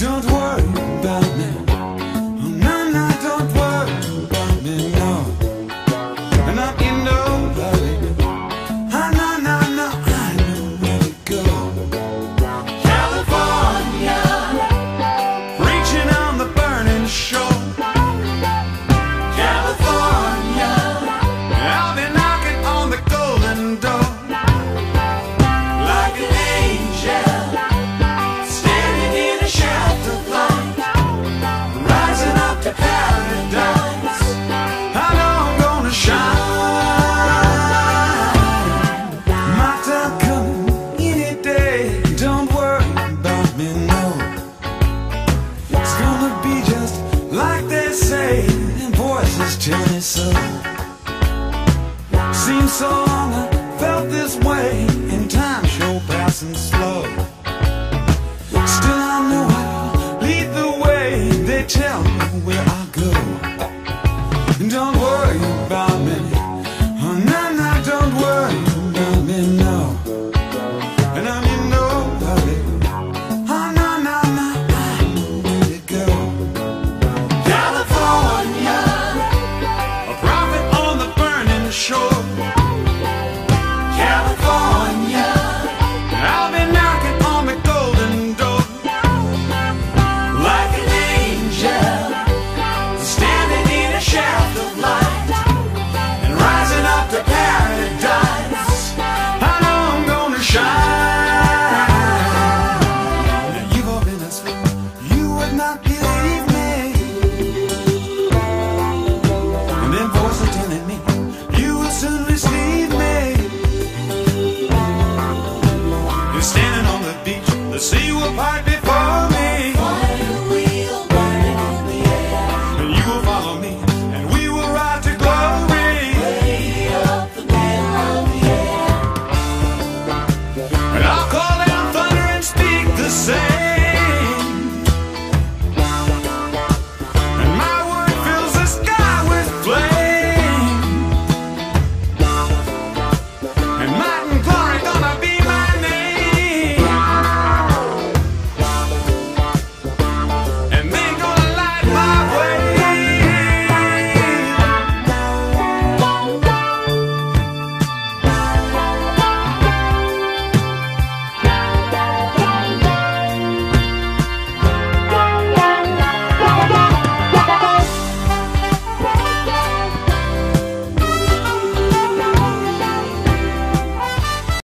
Don't worry about me. No, no, don't worry about me, no. And I'm in. So. Seems so long I felt this way, and time sure passing slow.